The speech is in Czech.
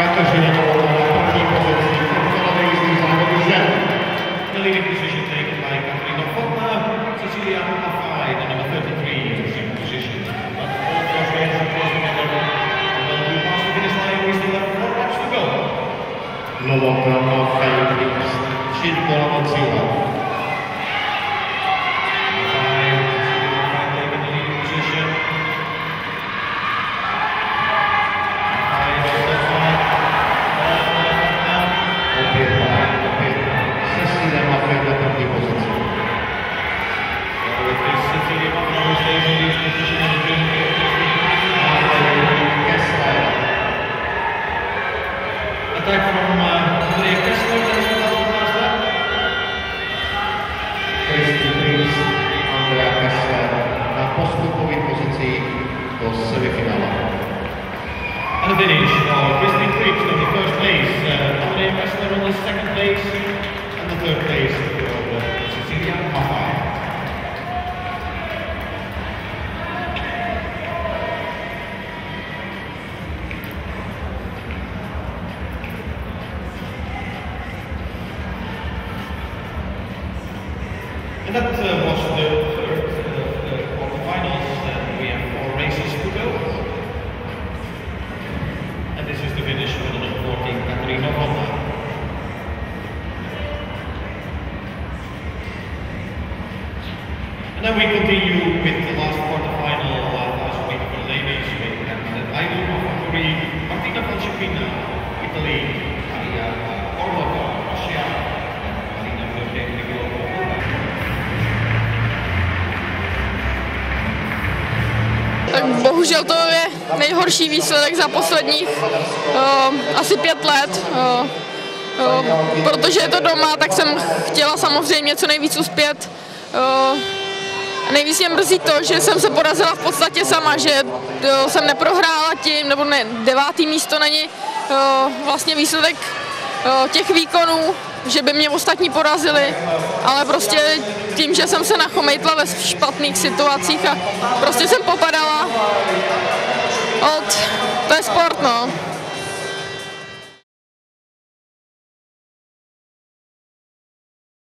The leading position taken by Katarzyna Fotna, Cecilia Afaj, the number 33 in the middle, the finish line, to go. No longer finish for Christine Creeks on the first place, uh, Andrea Kessler on the second place, and the third place uh, Cecilia Maffay. And that uh, was the third uh, uh, quarterfinals, and we have four races to go. And then we continue with the last quarterfinal uh, last week for ladies. We have uh, Ailuma Fakuri, Martina Falchipina, Italy, Maria uh, Orlova, Russia, and Marina Verdenrigova, Tak bohužel to je nejhorší výsledek za posledních uh, asi pět let. Uh, uh, protože je to doma, tak jsem chtěla samozřejmě co nejvíc uspět. Uh, nejvíc mě mrzí to, že jsem se porazila v podstatě sama, že jsem neprohrála tím, nebo ne, devátý místo není vlastně výsledek těch výkonů, že by mě ostatní porazili, ale prostě tím, že jsem se nachomejtla ve špatných situacích a prostě jsem popadala od, to je sport no.